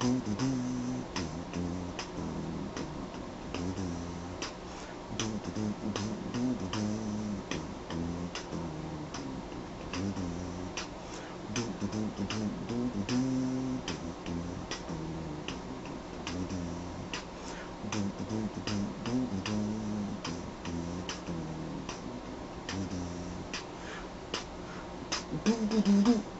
do do do do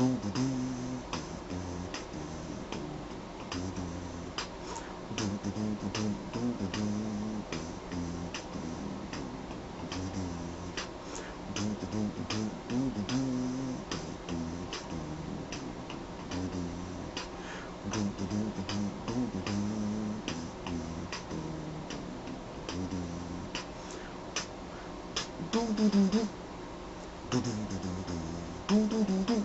두두두두 두두두두두 두두두두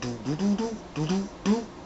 Du du du du du du. du